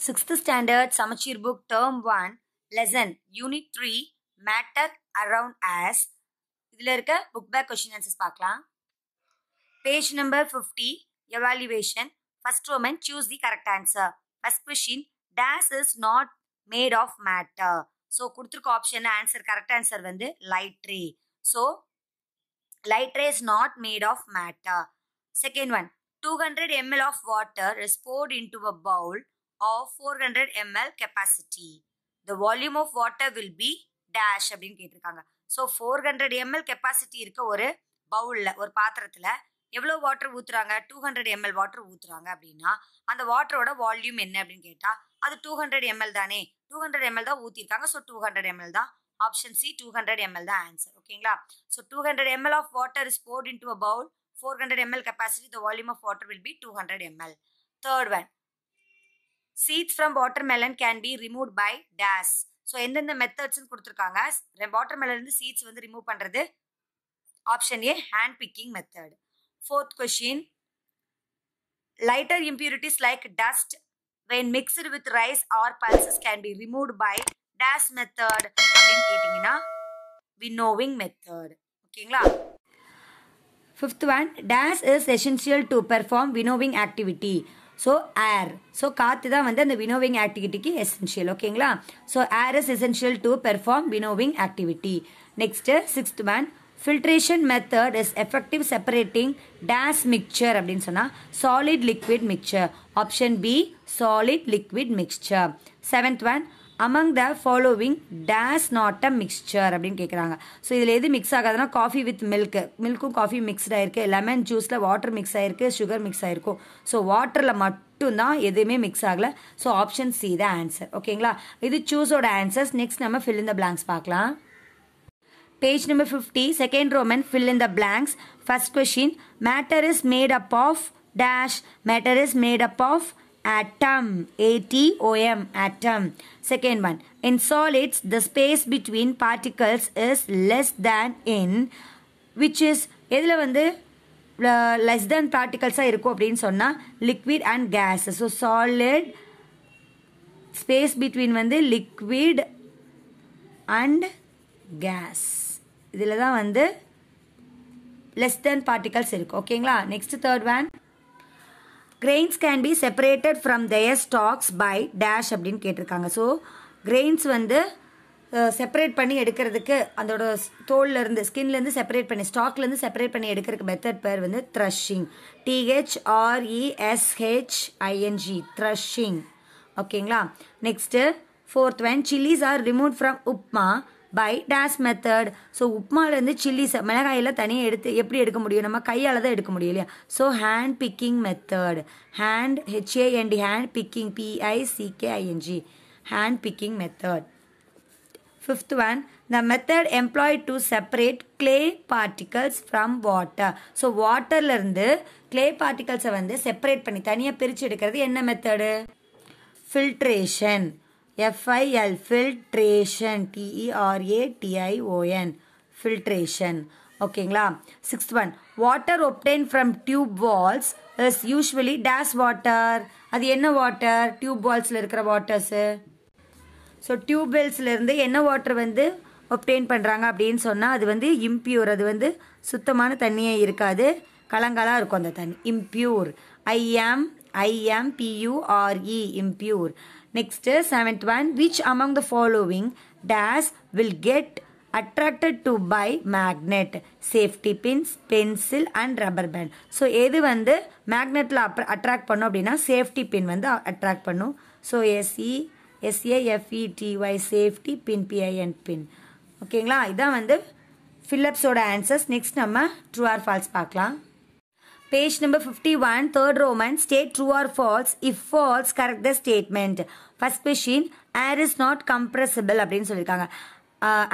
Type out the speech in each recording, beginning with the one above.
Sixth standard Samacheer book term one lesson unit three matter around us இதில் இருக்க book back question answers பார்க்கலாம். Page number fifty evaluation first roman choose the correct answer first question this is not made of matter so கொடுத்துருக்க option answer correct answer வந்து light ray so light ray is not made of matter. Second one, 200 ml of water is poured into a bowl. Of 400 ml capacity. The volume of water will be dash அப்படின்னு கேட்டிருக்காங்க so four hundred ml capacity இருக்க ஒரு பவுலில் ஒரு பாத்திரத்தில் எவ்வளோ water ஊற்றுறாங்க two hundred ML water ஊற்றுறாங்க அப்படின்னா அந்த வாட்டரோட வால்யூம் என்ன அப்படின்னு கேட்டால் அது டூ ஹண்ட்ரட் எம்எல் தானே டூ ஹண்ட்ரட் எம்எல் தான் ஊற்றிருக்காங்க ஸோ டூ ஹண்ட்ரட் எம்எல் தான் option C two hundred ml தான் ஆன்சர் ஓகேங்களா so two hundred ml of water is poured in to a bowl four hundred ml capacity the volume of water will be two hundred ml third one seeds from watermelon can be remove by dash so எந்தெந்த மெத்தட்ஸ்னு கொடுத்துருக்காங்க? Water மெலன்லேருந்து seeds வந்து remove பண்ணுறது option A hand picking method fourth question lighter impurities like dust when mixed with rice or pulses can be remove by dash method அப்படின்னு கேட்டிங்கன்னா winnowing method ஓகேங்களா? Fifth one dash is essential to perform winnowing activity so air so காற்று தான் வந்து அந்த winnowing ஆக்டிவிட்டிக்கு essential ஓகேங்களா so air is essential to perform winnowing activity next sixth man filtration method is effective separating dash mixture அப்படின்னு சொன்னால் solid liquid mixture option B solid liquid mixture seventh one among the following dash not a mixture அப்படின்னு கேட்குறாங்க so இதில் எது mix ஆகாதுன்னா coffee with milk மில்க்கும் coffee mixed ஆயிருக்கு. Lemon ஜூஸில் வாட்டர் மிக்ஸ் ஆயிருக்கு சுகர் மிக்ஸ் ஆயிருக்கும். ஸோ வாட்டரில் மட்டும்தான் எதுவுமே மிக்ஸ் ஆகலை. So option C the answer ஓகேங்களா இது சூஸோட ஆன்சர்ஸ் நெக்ஸ்ட் நம்ம ஃபில் இந்த பிளாங்க்ஸ் பார்க்கலாம். Page number 50, second Roman, fill in the blanks. First question, matter is made of dash matter is is made up atom. A-T-O-M, atom. Second one, in solids, the space between particles is less than in, which is, எதில் வந்து less than பார்ட்டிகல்ஸாக இருக்கும் அப்படின்னு சொன்னால் liquid and gas so solid space between வந்து liquid and gas இதில் தான் வந்து less than particles இருக்குது ஓகேங்களா next third one grains can be separated from their stalks by dash அப்படின்னு கேட்டிருக்காங்க. ஸோ கிரெயின்ஸ் வந்து செப்பரேட் பண்ணி எடுக்கிறதுக்கு அதோட தோல்லேருந்து ஸ்கின்லேருந்து செப்பரேட் பண்ணி ஸ்டாக்லேருந்து செப்பரேட் பண்ணி எடுக்கிறதுக்கு மெத்தட் பேர் வந்து த்ரஷிங் டிஹெச்ஆர்இஎஸ்ஹெச்ஐஎன்ஜி த்ரஷிங் ஓகேங்களா next fourth one chillies are remove from upma by days method so உப்மாலேருந்து சில்லிஸ் மிளகாயெல்லாம் தனியாக எடுத்து எப்படி எடுக்க முடியும்? நம்ம கையால் தான் எடுக்க முடியும் இல்லையா? So hand picking method hand HAND hand picking PICKING hand picking method fifth one the method employed to separate clay particles from water so வாட்டர்லேருந்து கிளே பார்ட்டிகல்ஸை வந்து செப்பரேட் பண்ணி தனியாக பிரித்து எடுக்கிறது என்ன method filtration FIL filtration டிஇஆர்ஏடிஐஓஎன் filtration ஓகேங்களா sixth one water obtained from tube wells is usually days water அது என்ன வாட்டர் டியூப் வால்ஸில் இருக்கிற வாட்டர்ஸு ஸோ டியூப்வெல்ஸ்லேருந்து என்ன வாட்டர் வந்து ஒப்டெயின் பண்ணுறாங்க அப்படின்னு சொன்னால் அது வந்து இம்ப்யூர் அது வந்து சுத்தமான தண்ணியே இருக்காது. கலங்கலாக இருக்கும் அந்த தண்ணி. Impure I M I M P U R E impure next seventh one which among the following dash will get attracted to by magnet safety pins pencil and rubber band so எது வந்து மேக்னெட்டில் அப் attract பண்ணும் அப்படின்னா safety pin வந்து attract பண்ணும். So S E S A F E T Y safety pin P I N pin ஓகேங்களா இதான் வந்து ஃபில்லப்ஸோட ஆன்சர்ஸ் நெக்ஸ்ட் நம்ம ட்ரூ ஆர் ஃபால்ஸ் பார்க்கலாம். Page number fifty one third Roman state true or false if false correct the statement first question air is not compressible அப்படின்னு சொல்லியிருக்காங்க.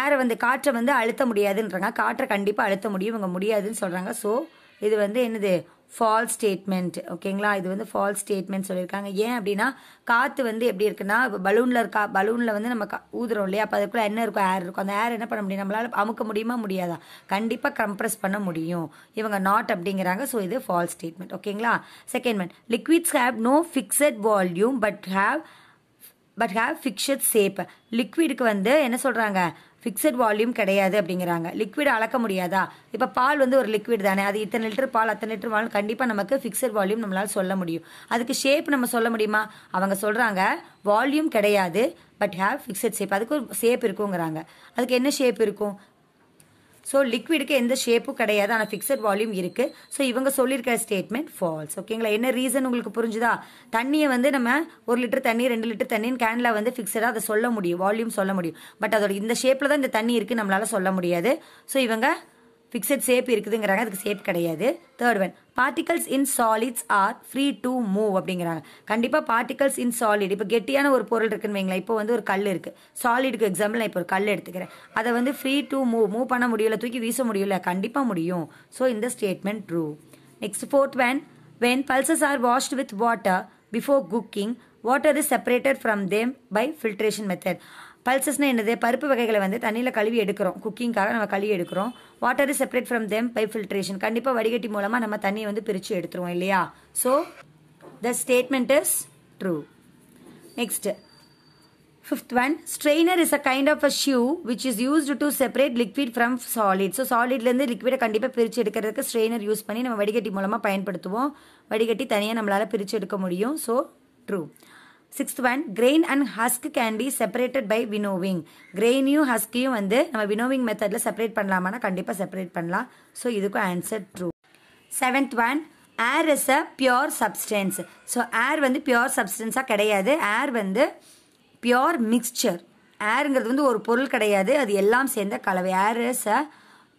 ஏரை வந்து காற்றை வந்து அழுத்த முடியாதுன்றாங்க. காற்றை கண்டிப்பாக அழுத்த முடியும். இவங்க முடியாதுன்னு சொல்கிறாங்க ஸோ இது வந்து என்னது? ஃபால்ஸ் ஸ்டேட்மெண்ட் ஓகேங்களா? இது வந்து ஃபால்ஸ் ஸ்டேட்மெண்ட் சொல்லியிருக்காங்க. ஏன் அப்படின்னா காற்று வந்து எப்படி இருக்குன்னா இப்போ பலூனில் இருக்கா பலூனில் வந்து நம்ம ஊதுறோம் இல்லையா? அப்போ அதுக்குள்ளே என்ன இருக்கும் ஏர் இருக்கும். அந்த ஏர் என்ன பண்ண முடியும்? நம்மளால் அமுக்க முடியுமா? முடியாதா? கண்டிப்பாக கம்ப்ரெஸ் பண்ண முடியும். இவங்க நாட் அப்படிங்கிறாங்க. ஸோ இது ஃபால்ஸ் ஸ்டேட்மெண்ட் ஓகேங்களா? Second one liquids have no fixed volume but have but have fixed shape லிக்விடுக்கு வந்து என்ன சொல்கிறாங்க ஃபிக்ஸட் வால்யூம் கிடையாது அப்படிங்கிறாங்க. லிக்விட் அளக்க முடியாதா? இப்போ பால் வந்து ஒரு லிக்விட் தானே. அது இத்தனை லிட்டர் பால் அத்தனை லிட்டர் பால் கண்டிப்பாக நமக்கு ஃபிக்ஸட் வால்யூம் நம்மளால் சொல்ல முடியும். அதுக்கு ஷேப் நம்ம சொல்ல முடியுமா? அவங்க சொல்கிறாங்க வால்யூம் கிடையாது பட் ஹேவ் ஃபிக்ஸட் ஷேப் அதுக்கு ஒரு ஷேப் இருக்குங்கிறாங்க. அதுக்கு என்ன ஷேப் இருக்கும்? ஸோ லிக்விடுக்கு எந்த ஷேப்பும் கிடையாது. ஆனால் ஃபிக்ஸட் வால்யூம் இருக்குது ஸோ இவங்க சொல்லியிருக்கிற ஸ்டேட்மெண்ட் ஃபால்ஸ் ஓகேங்களா என்ன ரீசன் உங்களுக்கு புரிஞ்சுதா? தண்ணியை வந்து நம்ம ஒரு லிட்டர் தண்ணி ரெண்டு லிட்டர் தண்ணின்னு கேனில் வந்து ஃபிக்ஸடாக அதை சொல்ல முடியும். வால்யூம் சொல்ல முடியும். பட் அதோட இந்த ஷேப்பில் தான் இந்த தண்ணி இருக்குது நம்மளால் சொல்ல முடியாது. ஸோ இவங்க ஃபிக்ஸட் சேப் இருக்குதுங்கிறாங்க. அதுக்கு சேப் கிடையாது. Third one particles in solids are free to move அப்படிங்கிறாங்க. கண்டிப்பாக பார்ட்டிகல்ஸ் இன் சாலிட் இப்போ கெட்டியான ஒரு பொருள் இருக்குன்னு வைங்களேன். இப்போ வந்து ஒரு கல் இருக்குது சாலிடுக்கு எக்ஸாம்பிள் நான் இப்போ ஒரு கல் எடுத்துக்கிறேன். அதை வந்து ஃப்ரீ டு மூவ் மூவ் பண்ண முடியல தூக்கி வீச முடியல கண்டிப்பாக முடியும். ஸோ இந்த statement true next fourth when when pulses are washed with water before cooking water is separated from them by filtration method பல்சஸ்னால் என்னது? பருப்பு வகைகளை வந்து தண்ணியில் கழுவி எடுக்கிறோம். குக்கிங்காக நம்ம கழுவி எடுக்கிறோம். Water is separate from them by filtration கண்டிப்பாக வடிகட்டி மூலமாக நம்ம தண்ணியை வந்து பிரித்து எடுத்துருவோம் இல்லையா? So the statement is true next fifth one strainer is a kind of a shoe which is used to separate liquid from solid so சாலிட்லேருந்து லிக்விடை கண்டிப்பாக பிரித்து எடுக்கிறதுக்கு ஸ்ட்ரெயினர் யூஸ் பண்ணி நம்ம வடிகட்டி மூலமாக பயன்படுத்துவோம். வடிகட்டி தனியாக நம்மளால் பிரித்து எடுக்க முடியும். So true sixth one grain and husk can be separated by winnowing கிரெயினையும் ஹஸ்கையும் வந்து நம்ம வினோவிங் மெத்தடில் செப்பரேட் பண்ணலாமான்னா கண்டிப்பாக செப்பரேட் பண்ணலாம். ஸோ இதுக்கும் answer true seventh one air is a pure substance so air வந்து பியோர் சப்ஸ்டன்ஸாக கிடையாது. ஏர் வந்து பியோர் மிக்சர் ஏருங்கிறது வந்து ஒரு பொருள் கிடையாது. அது எல்லாம் சேர்ந்த கலவை. Air is a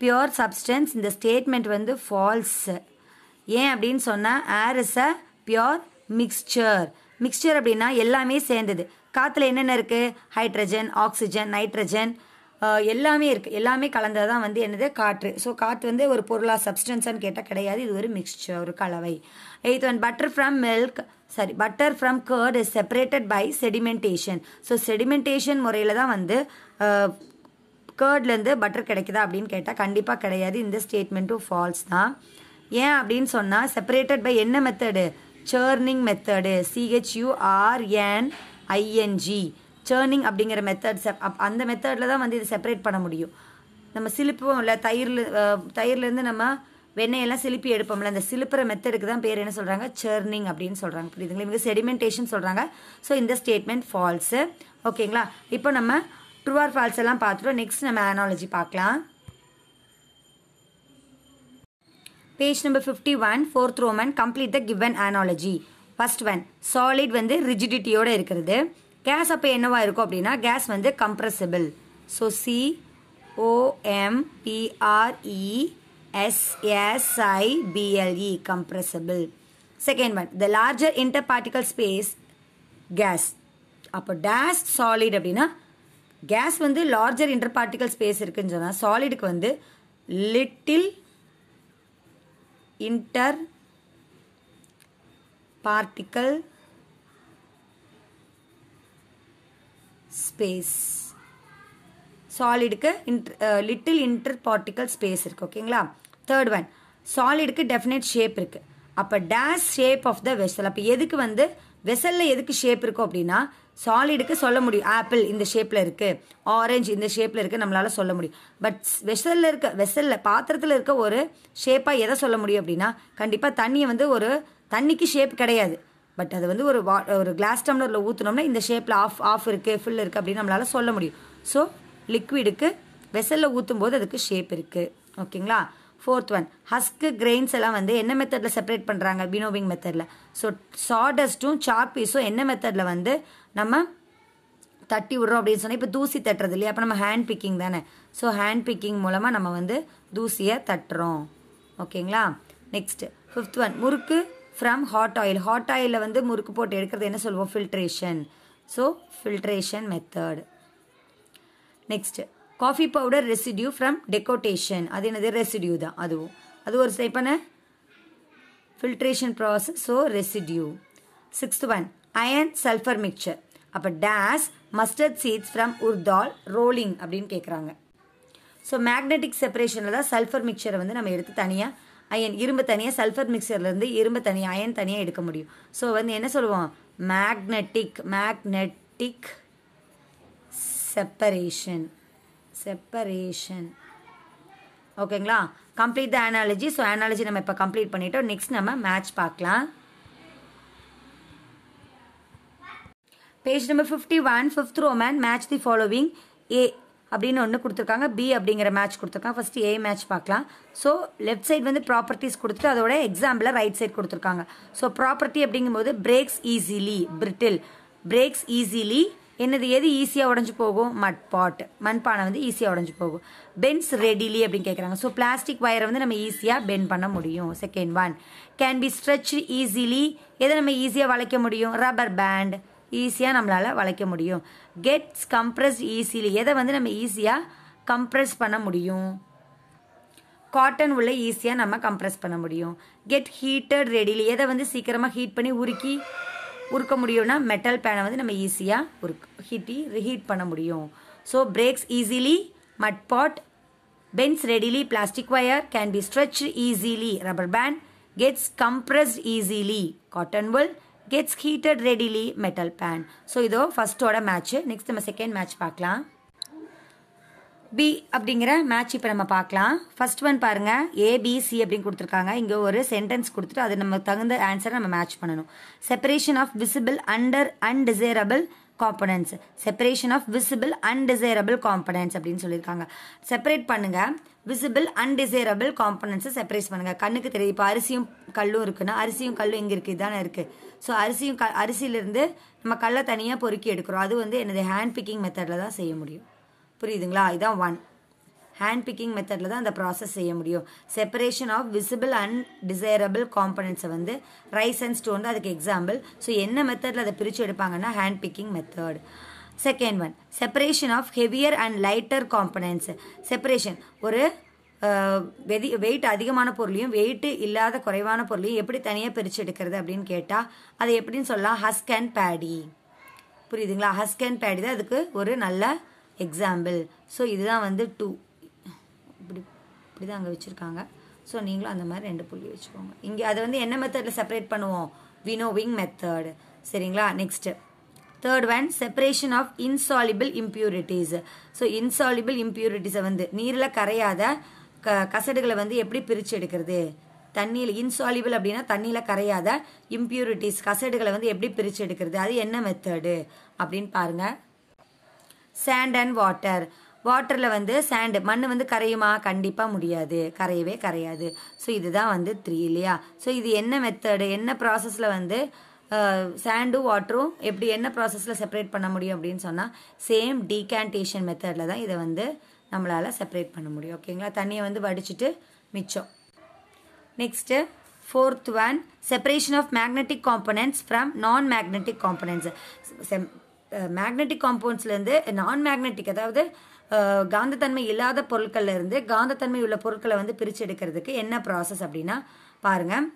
pure substance இந்த ஸ்டேட்மெண்ட் வந்து ஃபால்ஸ் ஏன் அப்படின்னு சொன்னால் air is a pure mixture mixture அப்படின்னா எல்லாமே சேர்ந்தது. காற்றுல என்னென்ன இருக்குது ஹைட்ரஜன் ஆக்சிஜன் நைட்ரஜன் எல்லாமே இருக்குது எல்லாமே கலந்தது தான் வந்து என்னது? காற்று. ஸோ காற்று வந்து ஒரு பொருளாக சப்ஸ்டன்ஸான்னு கேட்டால் கிடையாது. இது ஒரு மிக்சர் ஒரு கலவை. Eighth one butter from milk sorry butter from curd is separated by sedimentation so sedimentation முறையில் தான் வந்து கேர்ட்லேருந்து பட்டர் கிடைக்குதா அப்படின்னு கேட்டால் கண்டிப்பாக கிடையாது. இந்த ஸ்டேட்மெண்ட்டும் ஃபால்ஸ் தான். ஏன் அப்படின்னு சொன்னால் செப்பரேட்டட் பை என்ன மெத்தடு சேர்னிங் மெத்தடு சிஹெச்யூஆர்என்ஐஎன்ஜி சேர்னிங் அப்படிங்கிற மெத்தட் செப் அந்த மெத்தடில் தான் வந்து இதை செப்பரேட் பண்ண முடியும். நம்ம சிலுப்புவோம் இல்லை தயிரில் தயிர்லேருந்து நம்ம வெண்ணெயெல்லாம் சிலிப்பி எடுப்போம்ல அந்த சிலுப்புற மெத்தடுக்கு தான் பேர் என்ன சொல்கிறாங்க சேர்னிங் அப்படின்னு சொல்கிறாங்க புரியுதுங்களா? இவங்க செடிமெண்டேஷன் சொல்கிறாங்க ஸோ இந்த ஸ்டேட்மெண்ட் ஃபால்ஸு ஓகேங்களா இப்போ நம்ம ட்ரூ ஆர் ஃபால்ஸ் எல்லாம் பார்த்துட்டோம். நெக்ஸ்ட் நம்ம ஆனாலஜி பார்க்கலாம். Page number fifty one fourth Roman complete the given analogy first one solid வந்து ரிஜிடிட்டியோடு இருக்கிறது. கேஸ் அப்போ என்னவாக இருக்கும் அப்படின்னா கேஸ் வந்து compressible so C O M P R E S S I B L E compressible second one the larger inter particle space gas அப்போ days solid அப்படின்னா கேஸ் வந்து லார்ஜர் இன்டர் பார்ட்டிகல் ஸ்பேஸ் இருக்குன்னு சொன்னால் சாலிடுக்கு வந்து little inter particle space சாலிடுக்கு இன்ட் little inter particle space இருக்குது ஓகேங்களா தேர்ட் ஒன் சாலிடுக்கு டெஃபினட் ஷேப் இருக்குது அப்போ dash shape of the vessel அப்போ எதுக்கு வந்து வெசலில் எதுக்கு ஷேப் இருக்கும் அப்படின்னா சாலிடுக்கு சொல்ல முடியும். ஆப்பிள் இந்த ஷேப்பில் இருக்குது ஆரஞ்சு இந்த ஷேப்பில் இருக்குது நம்மளால் சொல்ல முடியும். பட் வெசலில் இருக்க வெசலில் பாத்திரத்தில் இருக்க ஒரு ஷேப்பாக எதை சொல்ல முடியும் அப்படின்னா கண்டிப்பாக தண்ணியை வந்து ஒரு தண்ணிக்கு ஷேப் கிடையாது. பட் அது வந்து ஒரு வா ஒரு கிளாஸ் டம்ளரில் ஊற்றினோம்னா இந்த ஷேப்பில் ஆஃப் ஆஃப் இருக்குது ஃபில் இருக்குது அப்படின்னு நம்மளால் சொல்ல முடியும். ஸோ லிக்விடுக்கு வெசலில் ஊற்றும் போது அதுக்கு ஷேப் இருக்குது ஓகேங்களா ஃபோர்த் ஒன் ஹஸ்க்கு கிரெயின்ஸ் எல்லாம் வந்து என்ன மெத்தடில் செப்பரேட் பண்ணுறாங்க வினோவிங் மெத்தடில் ஸோ சாடஸ்ட்டும் சாக் பீஸும் என்ன மெத்தடில் வந்து நம்ம தட்டி விடுறோம் அப்படின்னு சொன்னால் இப்போ தூசி தட்டுறது இல்லையா? அப்போ நம்ம ஹேண்ட் பிக்கிங் தானே. ஸோ ஹேண்ட் பிக்கிங் மூலமாக நம்ம வந்து தூசியை தட்டுறோம். ஓகேங்களா next fifth one murukku from hot oil hot ஆயிலில் வந்து முறுக்கு போட்டு எடுக்கிறது என்ன சொல்லுவோம்? Filtration so filtration method next coffee powder residue from decoction அது என்னது? ரெசிடியூ தான். அதுவும். அது ஒரு டைப்பான filtration process so residue sixth one iron sulphur mixture அப்போ dash mustard seeds from urad dal rolling அப்படின்னு கேட்குறாங்க ஸோ மேக்னெட்டிக் செப்பரேஷனில் தான் சல்ஃபர் மிக்சரை வந்து நம்ம எடுத்து தனியாக அயன் இரும்பு தனியாக சல்ஃபர் மிக்சர்லேருந்து இரும்பு தனியாக அயன் தனியாக எடுக்க முடியும். ஸோ வந்து என்ன சொல்லுவோம்? மேக்னெட்டிக் மேக்னெட்டிக் செப்பரேஷன் செப்பரேஷன் ஓகேங்களா complete the analogy so analogy நம்ம இப்போ கம்ப்ளீட் பண்ணிட்டோம். நெக்ஸ்ட் நம்ம மேட்ச் பார்க்கலாம். Page number fifty one fifth Roman match the following A அப்படின்னு ஒன்று கொடுத்துருக்காங்க. பி அப்படிங்கிற மேட்ச் கொடுத்துருக்காங்க. ஃபஸ்ட்டு ஏ மேட்ச் பார்க்கலாம். ஸோ லெஃப்ட் சைடு வந்து ப்ராப்பர்ட்டிஸ் கொடுத்துட்டு அதோட எக்ஸாம்பிளில் ரைட் சைடு கொடுத்துருக்காங்க. ஸோ ப்ராப்பர்ட்டி அப்படிங்கும்போது breaks easily brittle breaks easily என்னது எது ஈஸியாக உடஞ்சி போகும்? மட் பாட் மண்பானை வந்து ஈஸியாக உடஞ்சி போகும். பென்ஸ் ரெடிலி அப்படின்னு கேட்குறாங்க ஸோ பிளாஸ்டிக் வயரை வந்து நம்ம ஈஸியாக பென் பண்ண முடியும். Second one can be stretch easily எதை நம்ம ஈஸியாக வளைக்க முடியும்? ரப்பர் பேண்ட் ஈஸியாக நம்மளால் வளைக்க முடியும். கெட்ஸ் கம்ப்ரஸ்ட் ஈஸிலி எதை வந்து நம்ம ஈஸியாக கம்ப்ரெஸ் பண்ண முடியும்? காட்டன் உள்ள ஈஸியாக நம்ம கம்ப்ரெஸ் பண்ண முடியும். கெட் ஹீட்டட் ரெடிலி எதை வந்து சீக்கிரமாக ஹீட் பண்ணி உருக்கி உருக்க முடியும்னா மெட்டல் பேனை வந்து நம்ம ஈஸியாக உருக் ஹீட்டி ரீஹீட் பண்ண முடியும். So breaks easily mud pot bends readily plastic wire can be stretch easily rubber band gets compressed easily cotton wool gets heated readily metal pan so இதோ ஃபஸ்ட்டோட மேட்ச்சு நெக்ஸ்ட் நம்ம செகண்ட் மேட்ச் பார்க்கலாம். B அப்படிங்கிற match இப்போ நம்ம பார்க்கலாம். First one பாருங்க. ABC அப்படின்னு கொடுத்துருக்காங்க. இங்கே ஒரு சென்டென்ஸ் கொடுத்துட்டு அது நம்ம தகுந்த ஆன்சரை நம்ம மேட்ச் பண்ணணும். Separation of visible under undesirable components separation of visible undesirable components அப்படின்னு சொல்லியிருக்காங்க. செப்பரேட் பண்ணுங்க. விசிபிள் அன்டிசைரபிள் காம்பனன்ஸை செப்பரேட் பண்ணுங்க. கண்ணுக்கு தெரியுது. இப்போ அரிசியும் கல்லும் இருக்குன்னா அரிசியும் கல்லும் எங்கே இருக்குது இதானே இருக்குது ஸோ அரிசியும் க அரிசியிலேருந்து நம்ம கல்லை தனியாக பொறுக்கி எடுக்கிறோம். அது வந்து என்னது ஹேண்ட் பிக்கிங் மெத்தடில் தான் செய்ய முடியும். புரியுதுங்களா? இதுதான் ஒன் ஹேண்ட் பிக்கிங் மெத்தடில் தான் அந்த ப்ராசஸ் செய்ய முடியும். Separation of visible and desirable காம்பனன்ட்ஸை வந்து ரைஸ் அண்ட் ஸ்டோன் தான் அதுக்கு எக்ஸாம்பிள் ஸோ என்ன மெத்தடில் அதை பிரித்து எடுப்பாங்கன்னா hand picking method second one separation of heavier and lighter components separation ஒரு வெதி வெயிட் அதிகமான பொருளையும் வெயிட்டு இல்லாத குறைவான பொருளையும் எப்படி தனியாக பிரித்து எடுக்கிறது அப்படின்னு கேட்டால் அதை எப்படின்னு சொல்லலாம்? ஹஸ்க் அண்ட் பேடி புரியுதுங்களா? ஹஸ்க் அண்ட் பேடி தான் அதுக்கு ஒரு நல்ல எக்ஸாம்பிள் ஸோ இதுதான் வந்து டூ இப்படி இப்படி தான் அங்கே வச்சுருக்காங்க. ஸோ நீங்களும் அந்த மாதிரி ரெண்டு புள்ளி வச்சுக்கோங்க. இங்கே அதை வந்து என்ன மெத்தடில் செப்பரேட் பண்ணுவோம்? வினோவிங் மெத்தட் சரிங்களா? Next third one separation of insoluble impurities so insoluble இம்ப்யூரிட்டிஸை வந்து நீரில் கரையாத க கசடுகளை வந்து எப்படி பிரித்து எடுக்கிறது? தண்ணியில் இன்சாலிபிள் அப்படின்னா தண்ணியில் கரையாத இம்ப்யூரிட்டிஸ் கசடுகளை வந்து எப்படி பிரித்து எடுக்கிறது? அது என்ன மெத்தடு அப்படின்னு பாருங்கள் சேண்ட் அண்ட் வாட்டர் வாட்டரில் வந்து சேண்டு மண் வந்து கரையுமா? கண்டிப்பாக முடியாது. கரையவே கரையாது. ஸோ இதுதான் வந்து த்ரீ இல்லையா? ஸோ இது என்ன மெத்தடு என்ன ப்ராசஸில் வந்து சேண்டும் வாட்டரும் எப்படி என்ன ப்ராசஸில் செப்பரேட் பண்ண முடியும் அப்படின்னு சொன்னால் சேம் டீகேண்டேஷன் மெத்தடில் தான் இதை வந்து நம்மளால் செப்பரேட் பண்ண முடியும். ஓகேங்களா தண்ணியை வந்து வடிச்சிட்டு மிச்சம். Next fourth one separation of magnetic components from non magnetic components magnetic காம்பவுண்ட்ஸ்லேருந்து non magnetic அதாவது காந்தத்தன்மை இல்லாத பொருட்கள்லேருந்து காந்தத்தன்மை உள்ள பொருட்களை வந்து பிரித்து எடுக்கிறதுக்கு என்ன ப்ராசஸ் அப்படின்னா பாருங்கள்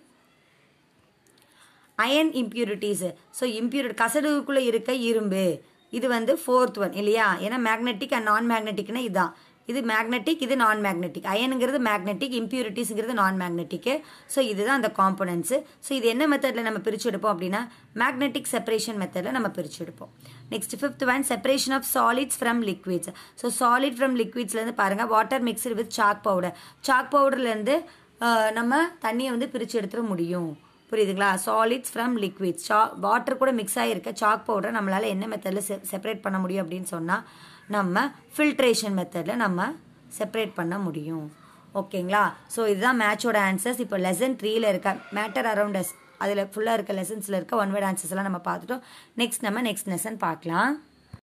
அயன் இம்பியூரிட்டிஸு ஸோ இம்ப்யூரிட்டி கசடுக்குள்ளே இருக்க இரும்பு. இது வந்து ஃபோர்த் ஒன் இல்லையா? ஏன்னா மேக்னெட்டிக் அண்ட் நான் மேக்னெட்டிக்னா இதுதான் இது மேக்னெட்டிக் இது நான் மேக்னெட்டிக் அயனுங்கிறது மேக்னெட்டிக் இம்ப்யூரிட்டிஸுங்கிறது நான் மேக்னெட்டிக்கு ஸோ இதுதான் அந்த காம்பனன்ட்ஸு ஸோ இது என்ன மெத்தடில் நம்ம பிரித்து எடுப்போம் அப்படின்னா மேக்னெட்டிக் செப்பரேஷன் மெத்தடில் நம்ம பிரித்து எடுப்போம் next fifth one separation of solids from liquids so solid from லிக்விட்ஸ்லேருந்து பாருங்கள் water mixed with chalk powder chalk பவுடர்லேருந்து நம்ம தண்ணியை வந்து பிரித்து எடுத்துட முடியும். புரியுதுங்களா? சாலிட்ஸ் ஃப்ரம் லிக்விட்ஸ் சா வாட்டர் கூட மிக்ஸ் ஆகிருக்க சாக் பவுடரை நம்மளால் என்ன மெத்தடில் செ செப்பரேட் பண்ண முடியும் அப்படின்னு சொன்னால் நம்ம ஃபில்ட்ரேஷன் மெத்தடில் நம்ம செப்பரேட் பண்ண முடியும். ஓகேங்களா ஸோ இதுதான் மேட்சோட ஆன்சர்ஸ் இப்போ லெசன் த்ரீயில் இருக்க மேட்டர் அரவுண்ட் அஸ் அதில் ஃபுல்லாக இருக்க லெசன்ஸில் இருக்க ஒன் வேர்ட் ஆன்சர்ஸ் எல்லாம் நம்ம பார்த்துட்டோம். நெக்ஸ்ட் நம்ம நெக்ஸ்ட் லெசன் பார்க்கலாம்.